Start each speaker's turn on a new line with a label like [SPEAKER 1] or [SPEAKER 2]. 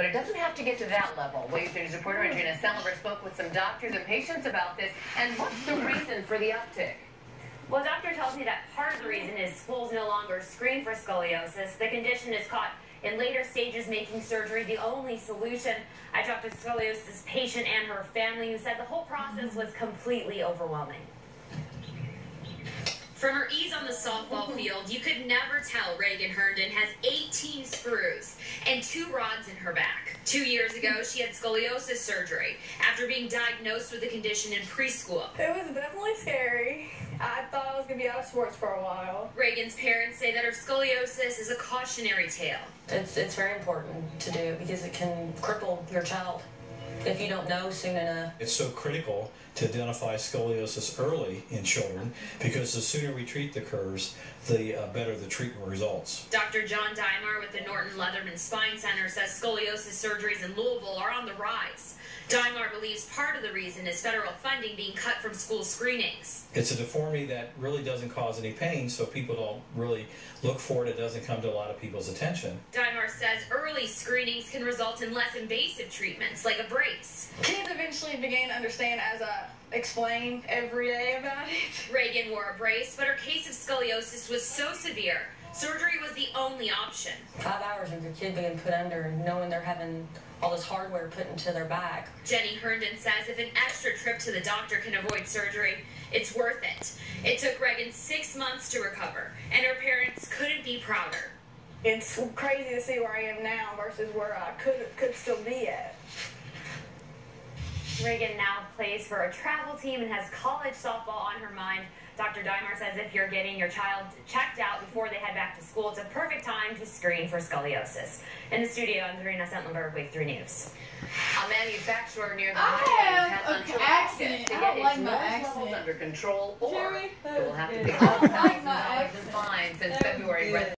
[SPEAKER 1] but it doesn't have to get to that level. Wave News reporter Andrea Selmer spoke with some doctors and patients about this, and what's the reason for the uptick?
[SPEAKER 2] Well, doctor tells me that part of the reason is schools no longer screen for scoliosis. The condition is caught in later stages, making surgery the only solution. I talked to a scoliosis patient and her family who said the whole process was completely overwhelming.
[SPEAKER 3] From her ease on the softball field, you could never tell Reagan Herndon has 18 screws and two rods in her back. Two years ago, she had scoliosis surgery after being diagnosed with the condition in preschool.
[SPEAKER 4] It was definitely scary. I thought I was going to be out of sports for a while.
[SPEAKER 3] Reagan's parents say that her scoliosis is a cautionary tale.
[SPEAKER 5] It's, it's very important to do because it can cripple your child if you don't know soon enough.
[SPEAKER 6] It's so critical to identify scoliosis early in children because the sooner we treat the curves, the uh, better the treatment results.
[SPEAKER 3] Dr. John Dimar with the Norton Leatherman Spine Center says scoliosis surgeries in Louisville are on the rise. Dimar believes part of the reason is federal funding being cut from school screenings.
[SPEAKER 6] It's a deformity that really doesn't cause any pain, so people don't really look for it. It doesn't come to a lot of people's attention.
[SPEAKER 3] Dimar says early screenings can result in less invasive treatments, like a brace.
[SPEAKER 4] Kids eventually began to understand as uh, I explained every day about it.
[SPEAKER 3] Reagan wore a brace, but her case of scoliosis was so severe, surgery was the only option.
[SPEAKER 5] Five hours of your kid being put under and knowing they're having all this hardware put into their back.
[SPEAKER 3] Jenni Herndon says if an extra trip to the doctor can avoid surgery, it's worth it. It took Reagan six months to recover, and her parents couldn't be prouder.
[SPEAKER 4] It's crazy to see where I am now versus where I could could still be at.
[SPEAKER 2] Reagan now plays for a travel team and has college softball on her mind. Dr. Dimar says if you're getting your child checked out before they head back to school, it's a perfect time to screen for scoliosis. In the studio, I'm Serena Sentlenberg, Wave 3 News.
[SPEAKER 1] A manufacturer near the
[SPEAKER 7] I
[SPEAKER 1] highway
[SPEAKER 7] have
[SPEAKER 1] has
[SPEAKER 7] an
[SPEAKER 1] until
[SPEAKER 7] accent.
[SPEAKER 1] August to
[SPEAKER 7] I
[SPEAKER 1] get
[SPEAKER 7] don't
[SPEAKER 1] its
[SPEAKER 7] like my
[SPEAKER 1] noise
[SPEAKER 7] accent.
[SPEAKER 1] levels under control, or
[SPEAKER 7] Jerry,
[SPEAKER 1] it will have to pay
[SPEAKER 7] I don't like
[SPEAKER 1] thousands of
[SPEAKER 7] my
[SPEAKER 1] dollars in
[SPEAKER 7] accent.
[SPEAKER 1] fines since February.
[SPEAKER 7] good.
[SPEAKER 1] Residents